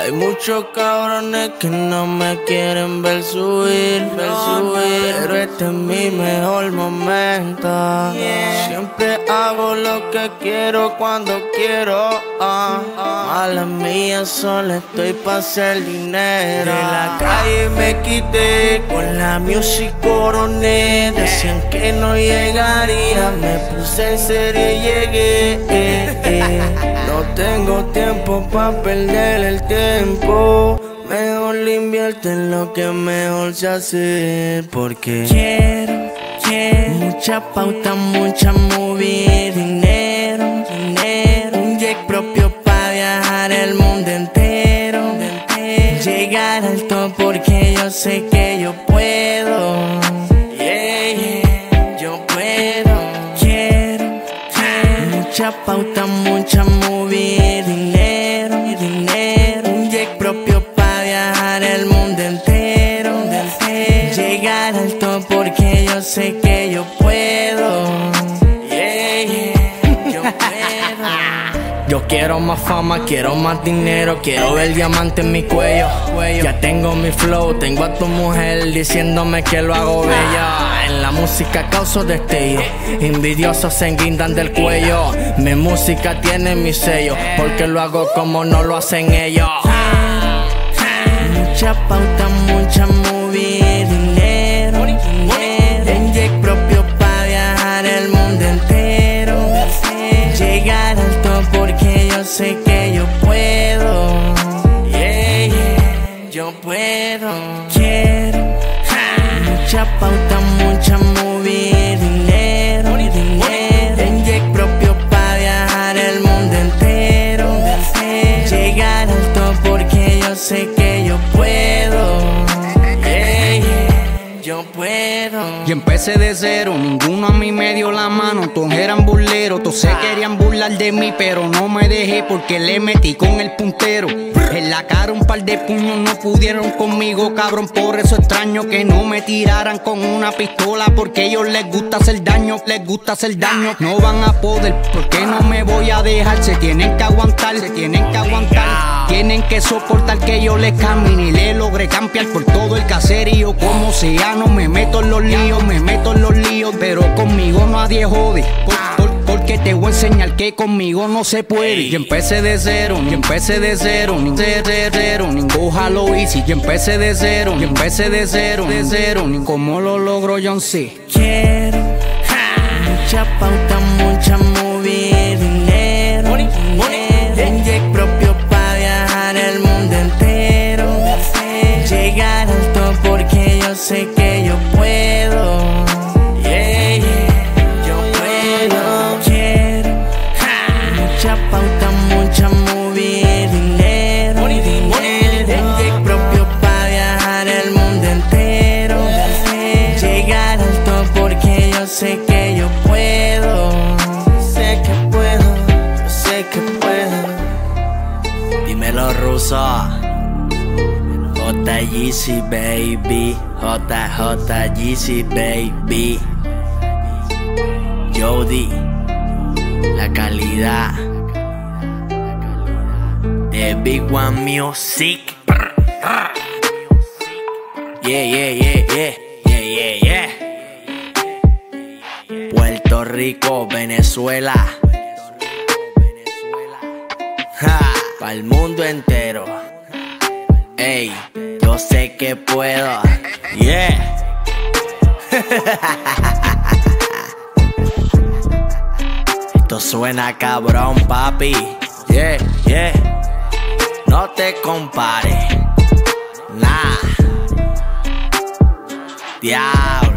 Hay muchos cabrones que no me quieren ver subir, ver subir. Pero este es mi mejor momento. Siempre hago lo que quiero cuando quiero. Uh, Mala mía, solo estoy pa' hacer dinero. De la calle me quité, con la music coroné. Decían que no llegaría, me puse en serio y llegué. Eh, eh. No tengo tiempo pa' perder el tiempo. Mejor le invierto en lo que mejor se hace. Porque quiero, quiero mucha pauta, mucha movie, dinero, dinero. Un jet propio pa' viajar el mundo entero. Llegar al top porque yo sé que yo puedo. Mucha pauta, mucha movie, dinero, dinero. Un jet propio pa' viajar el mundo entero. Llegar al top porque yo sé que quiero más fama, quiero más dinero, quiero ver diamante en mi cuello. Ya tengo mi flow, tengo a tu mujer diciéndome que lo hago bella. En la música causo destello, envidiosos se enguindan del cuello. Mi música tiene mi sello, porque lo hago como no lo hacen ellos. Mucha pauta, mucha movie, puedo. Y empecé de cero, ninguno a mí me dio la mano, todos eran burleros, todos se querían burlar de mí, pero no me dejé porque le metí con el puntero. En la cara un par de puños no pudieron conmigo, cabrón, por eso extraño que no me tiraran con una pistola, porque a ellos les gusta hacer daño, les gusta hacer daño. No van a poder, porque no me voy a dejar, se tienen que aguantar, se tienen que aguantar. Tienen que soportar que yo les camine y le logré campear por todo el caserío. Como sea, no me meto en los líos, me meto en los líos, pero conmigo nadie jode. Por- por- porque te voy a enseñar que conmigo no se puede. Y empecé de cero, y empecé de cero, ni de cero, ni lo easy. Y empecé de cero, y empecé de cero, de cero, ni como lo logro John C. Quiero mucha pauta, mucha movie, sé que yo puedo. Sé que puedo, yo sé que puedo. Dímelo ruso. JGC baby, JJGC baby. Jody, la calidad de Big One Music. Yeah, yeah, yeah, yeah, yeah, yeah, yeah. Puerto Rico, Venezuela. Para el mundo entero. Ey, yo sé que puedo. Yeah. Esto suena cabrón, papi. Yeah, yeah. No te compares. Nah. Diablo.